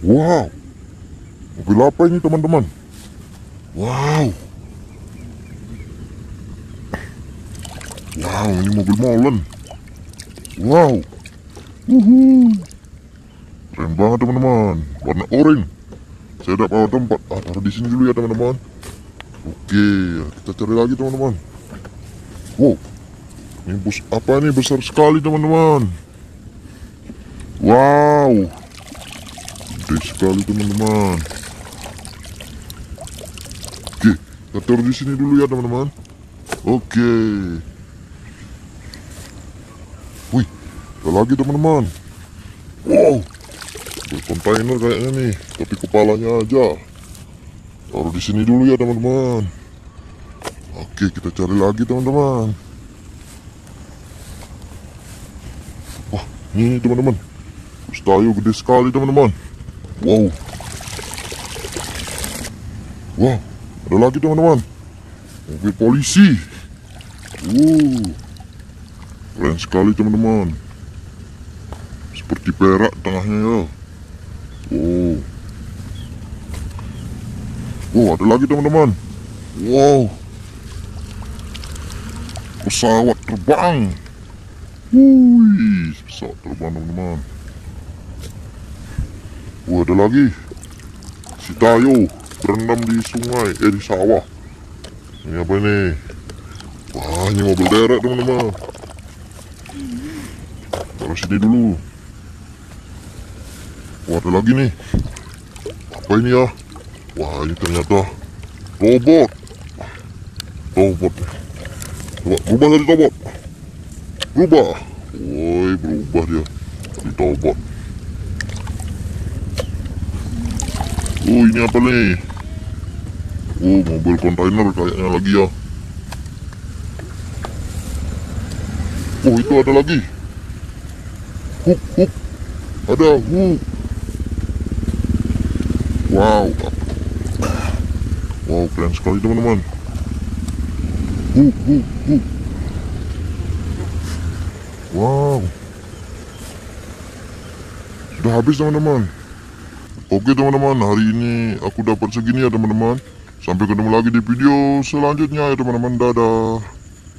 Wow, mobil apa ini teman-teman? Wow, wow ini mobil molen. Wow, Wuhu. keren banget teman-teman, warna oranye. Saya tidak bawa tempat, ah, taruh di sini dulu ya teman-teman. Oke, kita cari lagi teman-teman. Wow, ini bus apa ini besar sekali teman-teman. Wow, gede sekali teman-teman. Oke, kita di sini dulu ya teman-teman. Oke. Wih, ada lagi teman-teman. Wow, berkontainer kayaknya nih, tapi kepalanya aja. Taruh di sini dulu ya teman-teman. Oke, kita cari lagi teman-teman. Wah, ini teman-teman. Stayo gede sekali teman-teman. Wow. Wow, ada lagi teman-teman. Mobil polisi. Uh. Keren sekali teman-teman. Seperti perak tengahnya ya. Oh. Wow, ada lagi teman-teman. Wow. Pesawat terbang. Wih, pesawat terbang teman-teman. Wah, ada lagi. Si Tayo berenang di sungai, eh di sawah. Ini apa ini? Wah, ini mobil derek teman-teman. Taruh sini dulu. Wah, ada lagi nih. Apa ini ya? Wah, ini ternyata robot. Robot. Coba, berubah jadi robot. Berubah. Woi, berubah dia. Jadi robot. Oh ini apa nih? Oh mobil kontainer kayaknya lagi ya. Oh itu ada lagi. Huk huk. Ada huk. Wow. Wow keren sekali teman-teman. Huk huk huk. Wow. Sudah habis teman-teman. Oke teman-teman, hari ini aku dapat segini ya teman-teman. Sampai ketemu lagi di video selanjutnya ya teman-teman. Dadah.